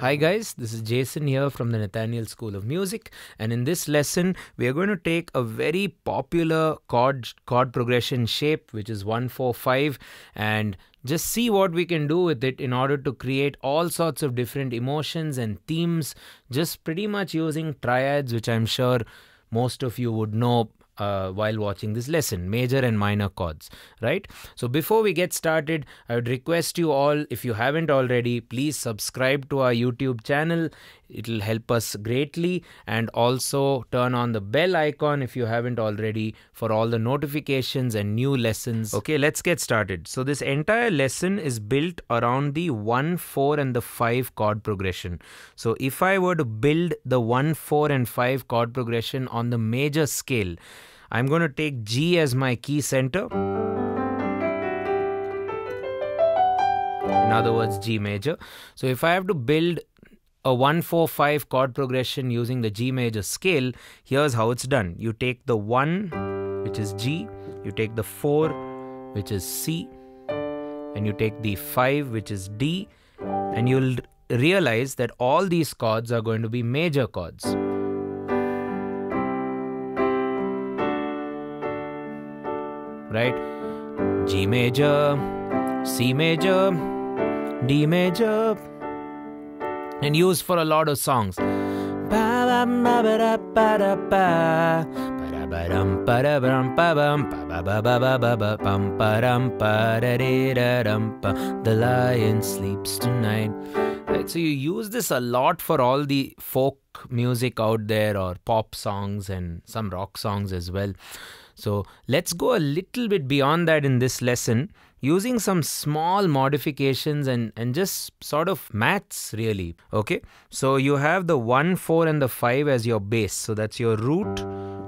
Hi guys, this is Jason here from the Nathaniel School of Music. And in this lesson we are going to take a very popular chord chord progression shape which is 145 and just see what we can do with it in order to create all sorts of different emotions and themes just pretty much using triads which I'm sure most of you would know uh, while watching this lesson major and minor chords right? So before we get started i would request you all if you haven't already please subscribe to our youtube channel. It'll help us greatly. And also turn on the bell icon if you haven't already for all the notifications and new lessons. Okay let's get started. So this entire lesson is built around the 1 4 and the 5 chord progression. So if i were to build the 1 4 and 5 chord progression on the major scale I'm going to take G as my key center. In other words, G major. So if I have to build a 1 4 5 chord progression using the G major scale, here's how it's done. You take the 1, which is G, you take the 4, which is C, and you take the 5, which is D, and you'll realize that all these chords are going to be major chords. Right? G major, C major, D major, and used for a lot of songs. The lion sleeps tonight. Right, so you use this a lot for all the folk music out there, or pop songs and some rock songs as well. So let's go a little bit beyond that in this lesson using some small modifications and, and just sort of maths really. Okay, so you have the 1, 4 and the 5 as your base. So that's your root.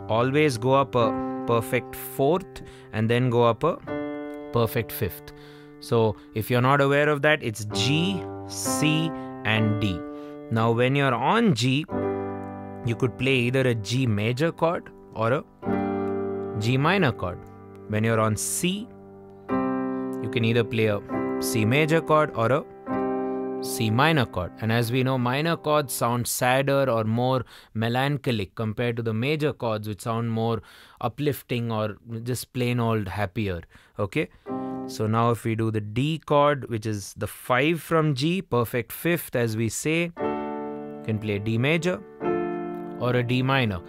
Always go up a perfect fourth and then go up a perfect fifth. So if you're not aware of that, it's G, C and D. Now when you're on G, you could play either a G major chord or a G minor chord. When you're on C, you can either play a C major chord or a C minor chord. And as we know, minor chords sound sadder or more melancholic compared to the major chords, which sound more uplifting or just plain old happier. Okay. So now if we do the D chord, which is the 5 from G, perfect fifth as we say, can play D major or a D minor.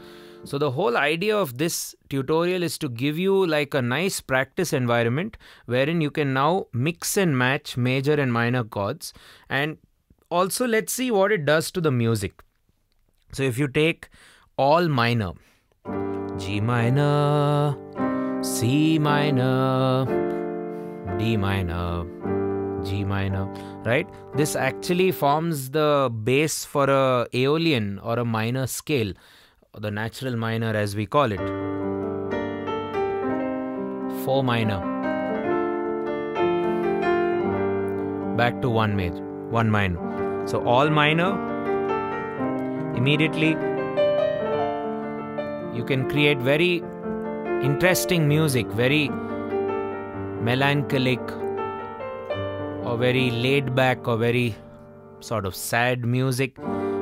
So the whole idea of this tutorial is to give you like a nice practice environment wherein you can now mix and match major and minor chords and also let's see what it does to the music. So if you take all minor, G minor, C minor, D minor, G minor, right? This actually forms the base for a Aeolian or a minor scale the natural minor as we call it. 4 minor. Back to 1 major, 1 minor. So all minor, immediately you can create very interesting music, very melancholic or very laid back or very sort of sad music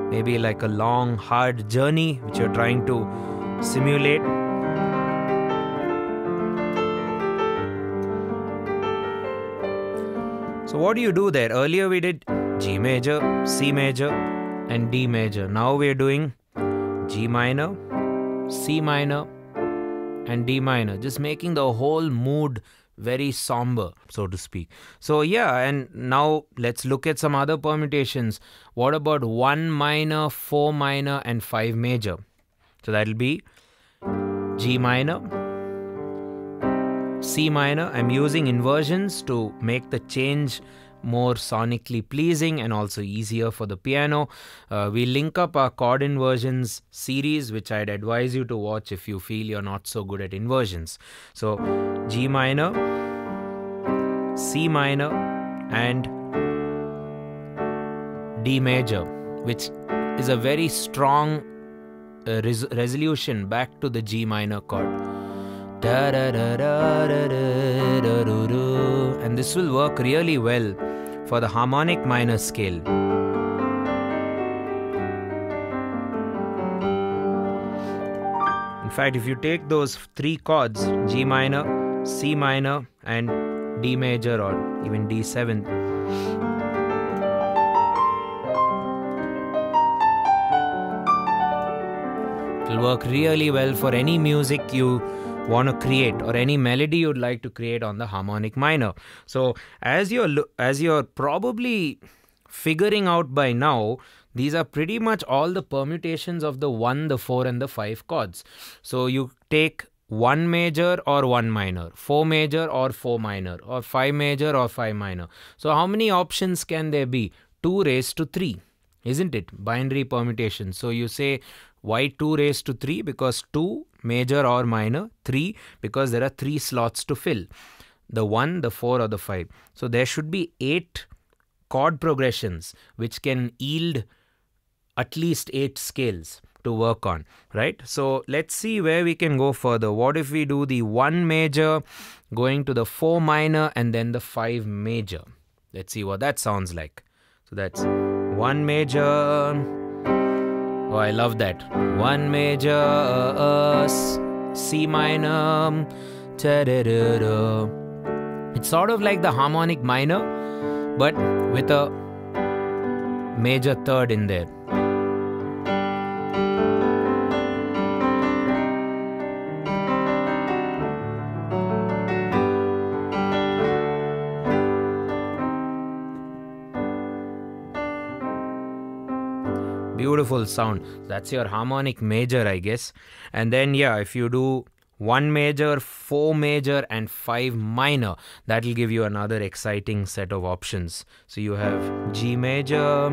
maybe like a long, hard journey which you're trying to simulate. So, what do you do there? Earlier we did G major, C major, and D major. Now we're doing G minor, C minor, and D minor, just making the whole mood very somber, so to speak. So, yeah, and now let's look at some other permutations. What about 1 minor, 4 minor, and 5 major? So, that'll be G minor, C minor. I'm using inversions to make the change more sonically pleasing and also easier for the piano. Uh, we link up our chord inversions series, which I'd advise you to watch if you feel you're not so good at inversions. So, G minor, C minor, and D major, which is a very strong uh, res resolution back to the G minor chord. Da da da da da da da. And this will work really well for the harmonic minor scale. In fact, if you take those three chords, G minor, C minor, and D major or even D7, It'll work really well for any music you want to create or any melody you'd like to create on the harmonic minor so as you're as you're probably figuring out by now these are pretty much all the permutations of the 1 the 4 and the 5 chords so you take one major or one minor, four major or four minor, or five major or five minor. So, how many options can there be? 2 raised to 3, isn't it? Binary permutation. So, you say why 2 raised to 3? Because 2 major or minor, 3 because there are 3 slots to fill the 1, the 4, or the 5. So, there should be 8 chord progressions which can yield at least 8 scales to work on, right? So let's see where we can go further. What if we do the 1 major going to the 4 minor and then the 5 major? Let's see what that sounds like. So that's 1 major. Oh, I love that. 1 major, uh, uh, C minor. It's sort of like the harmonic minor, but with a major third in there. Beautiful sound. That's your harmonic major, I guess. And then, yeah, if you do one major, four major, and five minor, that will give you another exciting set of options. So you have G major,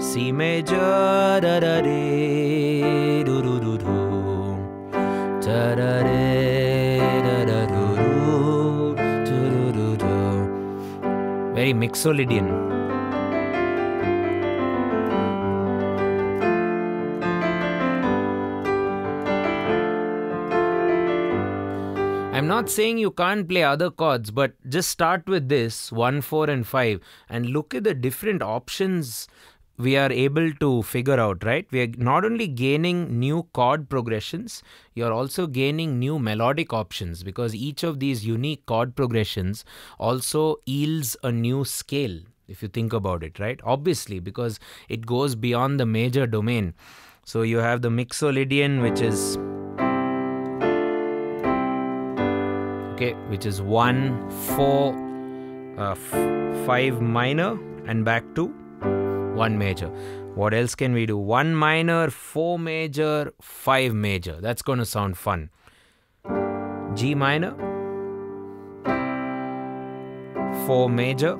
C major, da da de, do do do do, da da de. Very mixolydian. I'm not saying you can't play other chords, but just start with this 1, 4, and 5 and look at the different options we are able to figure out, right? We are not only gaining new chord progressions, you're also gaining new melodic options because each of these unique chord progressions also yields a new scale, if you think about it, right? Obviously, because it goes beyond the major domain. So you have the Mixolydian, which is okay which is 1 4 uh, 5 minor and back to 1 major. What else can we do? 1 minor 4 major 5 major. That's going to sound fun. G minor 4 major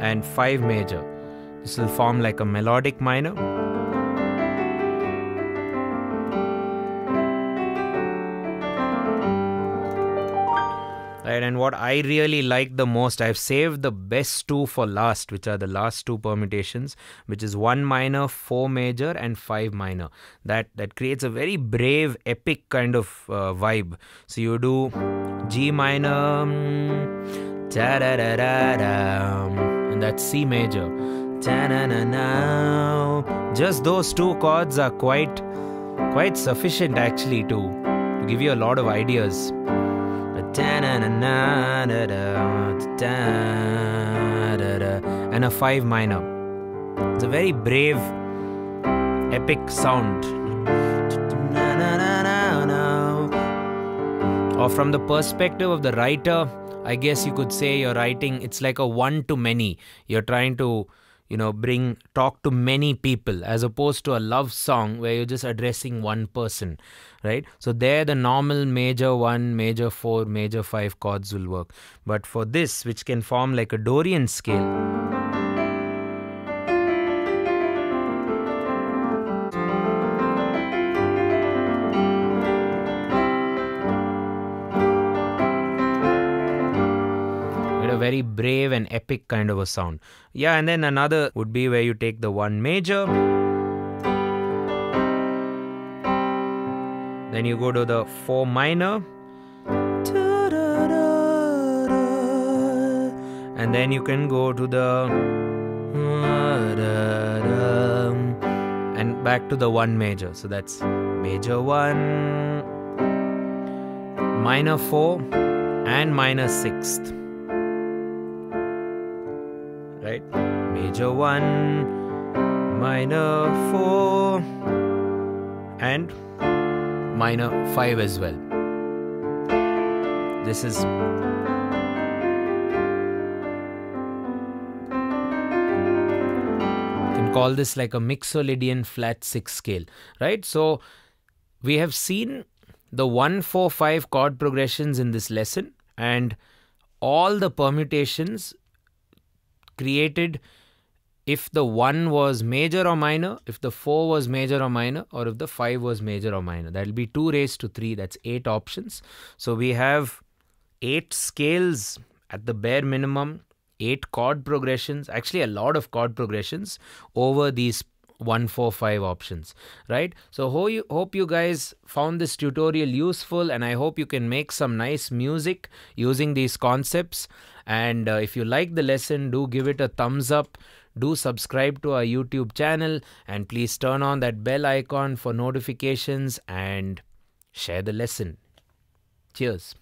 and 5 major. This will form like a melodic minor right? And what i really like the most i've saved the best two for last which are the last two permutations which is one minor four major and five minor. That that creates a very brave epic kind of uh, vibe. So you do g minor and that's c major. Just those two chords are quite quite sufficient actually to, to give you a lot of ideas and a 5 minor. It's a very brave, epic sound. Or from the perspective of the writer, I guess you could say you're writing, it's like a one to many. You're trying to you know bring talk to many people as opposed to a love song where you're just addressing one person right? So there the normal major 1 major 4 major 5 chords will work. But for this which can form like a dorian scale very brave and epic kind of a sound. Yeah, and then another would be where you take the one major. Then you go to the four minor. And then you can go to the and back to the one major. So that's major 1, minor 4, and minor 6th. Major 1, minor 4, and minor 5 as well. This is can call this like a Mixolydian flat 6 scale, right? So we have seen the 1 4 5 chord progressions in this lesson and all the permutations created if the 1 was major or minor, if the 4 was major or minor, or if the 5 was major or minor. That will be 2 raised to 3, that's 8 options. So we have 8 scales at the bare minimum eight chord progressions, actually a lot of chord progressions over these 145 options right so ho- you, hope you guys found this tutorial useful and i hope you can make some nice music using these concepts and uh, if you like the lesson do give it a thumbs up do subscribe to our youtube channel and please turn on that bell icon for notifications and share the lesson. Cheers